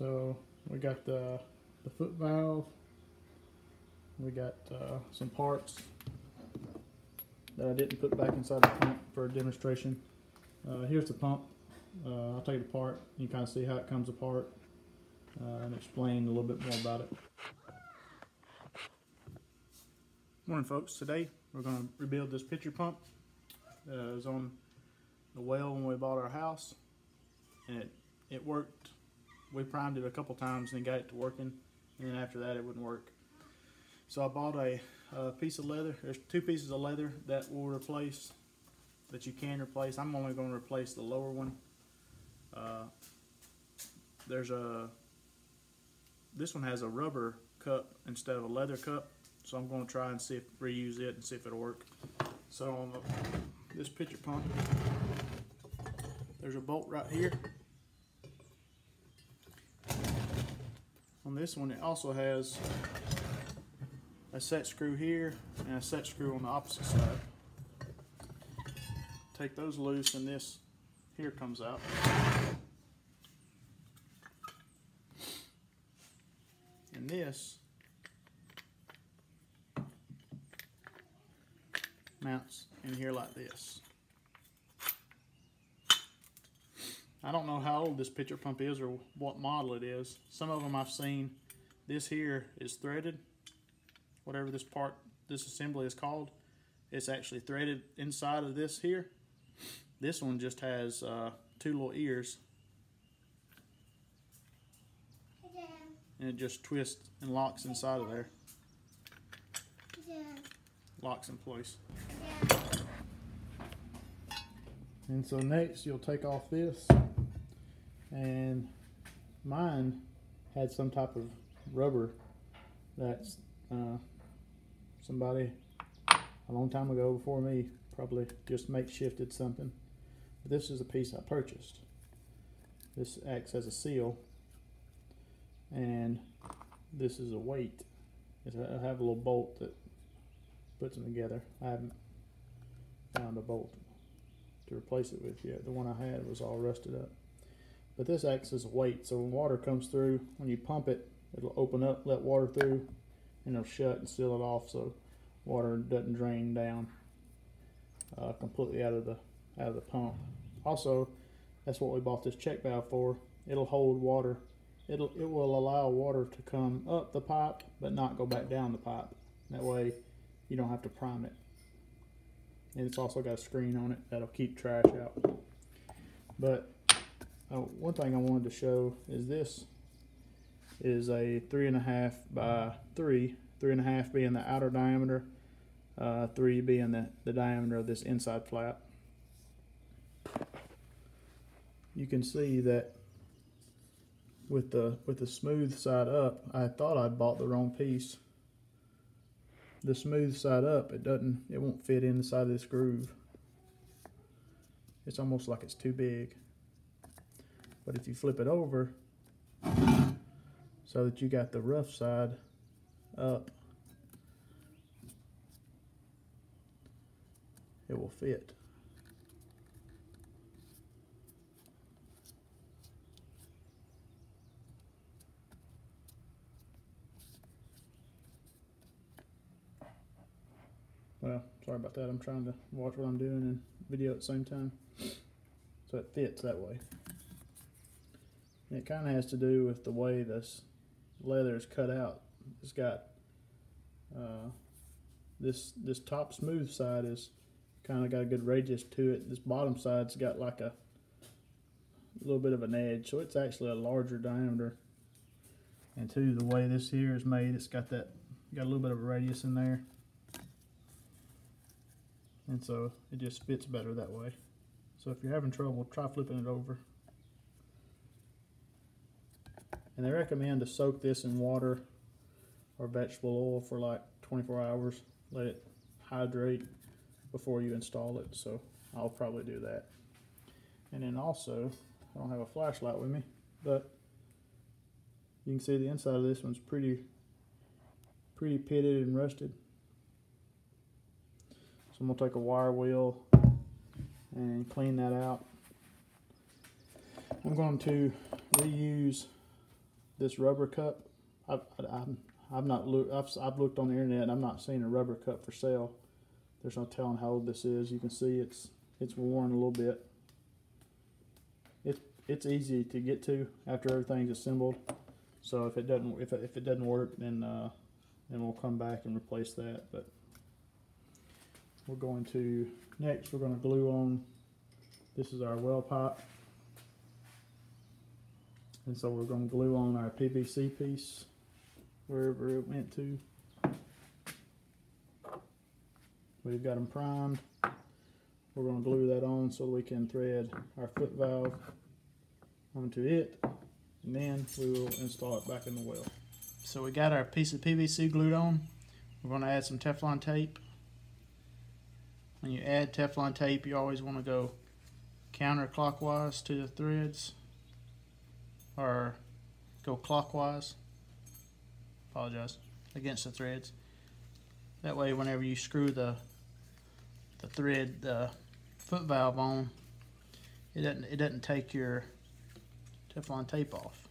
So we got the, the foot valve. We got uh, some parts that I didn't put back inside the pump for a demonstration. Uh, here's the pump. Uh, I'll take it apart. You can kind of see how it comes apart uh, and explain a little bit more about it. Morning folks, today we're going to rebuild this pitcher pump. It was on the well when we bought our house and it, it worked. We primed it a couple times and got it to working and then after that it wouldn't work. So I bought a, a piece of leather. There's two pieces of leather that will replace, that you can replace. I'm only going to replace the lower one. Uh, there's a, this one has a rubber cup instead of a leather cup. So I'm going to try and see if reuse it and see if it'll work. So on the, this pitcher pump, there's a bolt right here. On this one, it also has a set screw here and a set screw on the opposite side. Take those loose and this here comes out. And this mounts in here like this. I don't know how old this pitcher pump is or what model it is. Some of them I've seen, this here is threaded whatever this part, this assembly is called, it's actually threaded inside of this here. This one just has uh, two little ears. And it just twists and locks inside of there. Locks in place. And so next you'll take off this and mine had some type of rubber that's uh, somebody a long time ago before me probably just makeshifted something. But this is a piece I purchased. This acts as a seal and this is a weight. I have a little bolt that puts them together. I haven't found a bolt to replace it with yet. The one I had was all rusted up. But this acts as a weight, so when water comes through, when you pump it, it'll open up, let water through, and it'll shut and seal it off so water doesn't drain down uh, completely out of the out of the pump. Also, that's what we bought this check valve for. It'll hold water. It'll it will allow water to come up the pipe but not go back down the pipe. That way, you don't have to prime it. And it's also got a screen on it that'll keep trash out. But uh, one thing I wanted to show is this is a three and a half by three, three and a half being the outer diameter, uh, three being the, the diameter of this inside flap. You can see that with the with the smooth side up, I thought I bought the wrong piece. The smooth side up, it doesn't, it won't fit inside this groove. It's almost like it's too big. But if you flip it over, so that you got the rough side up. It will fit. Well, sorry about that. I'm trying to watch what I'm doing and video at the same time. So it fits that way. It kind of has to do with the way this leather is cut out. It's got uh, this this top smooth side is kind of got a good radius to it. This bottom side's got like a little bit of an edge, so it's actually a larger diameter. And two, the way this here is made, it's got that got a little bit of a radius in there, and so it just fits better that way. So if you're having trouble, try flipping it over. And they recommend to soak this in water or vegetable oil for like 24 hours. Let it hydrate before you install it. So I'll probably do that. And then also, I don't have a flashlight with me, but you can see the inside of this one's pretty, pretty pitted and rusted. So I'm gonna take a wire wheel and clean that out. I'm going to reuse this rubber cup, I've, I'm, I've not looked, I've, I've looked on the internet and I'm not seeing a rubber cup for sale. There's no telling how old this is. You can see it's, it's worn a little bit. It's, it's easy to get to after everything's assembled. So if it doesn't, if if it doesn't work, then, uh, then we'll come back and replace that, but we're going to, next, we're gonna glue on, this is our well pipe. And so we're gonna glue on our PVC piece wherever it went to. We've got them primed. We're gonna glue that on so we can thread our foot valve onto it. And then we will install it back in the well. So we got our piece of PVC glued on. We're gonna add some Teflon tape. When you add Teflon tape, you always wanna go counterclockwise to the threads or go clockwise. Apologize against the threads. That way, whenever you screw the the thread, the foot valve on, it doesn't it doesn't take your Teflon tape off.